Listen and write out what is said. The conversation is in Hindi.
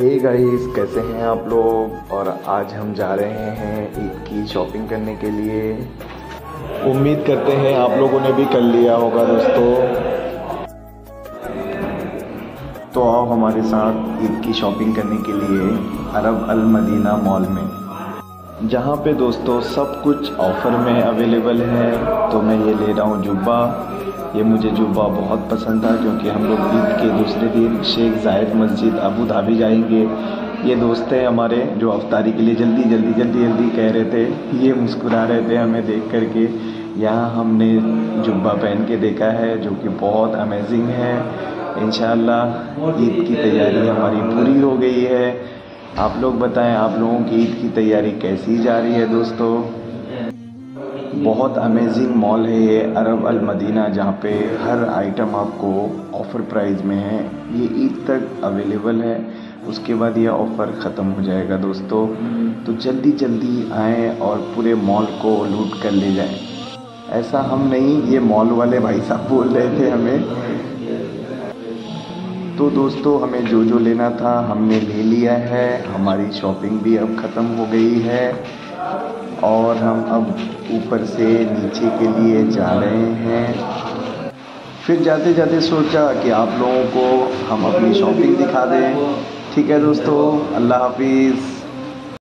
गाइस कैसे हैं आप लोग? और आज हम जा रहे हैं ईद की शॉपिंग करने के लिए। उम्मीद करते हैं आप लोगों ने भी कर लिया होगा दोस्तों। तो आओ हमारे साथ ईद की शॉपिंग करने के लिए अरब अल मदीना मॉल में। जहाँ पे दोस्तों सब कुछ ऑफ़र में अवेलेबल है। तो मैं ये ले रहा हूँ जुब्बा। ये मुझे जुब्बा बहुत पसंद था, क्योंकि हम लोग ईद के दूसरे दिन शेख जायद मस्जिद अबू धाबी जाएँगे। ये दोस्त हैं हमारे जो अफ्तारी के लिए जल्दी जल्दी जल्दी जल्दी कह रहे थे। ये मुस्कुरा रहे थे हमें देख करके। यहाँ हमने जुब्बा पहन के देखा है, जो कि बहुत अमेजिंग है। इन ईद की तैयारी हमारी पूरी हो गई है। आप लोग बताएँ, आप लोगों की ईद की तैयारी कैसी जा रही है दोस्तों? बहुत अमेजिंग मॉल है ये अरब अल मदीना, जहाँ पे हर आइटम आपको ऑफ़र प्राइस में है। ये ईद तक अवेलेबल है। उसके बाद ये ऑफ़र ख़त्म हो जाएगा दोस्तों। तो जल्दी जल्दी आएँ और पूरे मॉल को लूट कर ले जाएँ। ऐसा हम नहीं, ये मॉल वाले भाई साहब बोल रहे थे हमें। तो दोस्तों, हमें जो जो लेना था, हमने ले लिया है। हमारी शॉपिंग भी अब ख़त्म हो गई है। और हम अब ऊपर से नीचे के लिए जा रहे हैं। फिर जाते जाते सोचा कि आप लोगों को हम अपनी शॉपिंग दिखा दें। ठीक है दोस्तों, अल्लाह हाफिज़।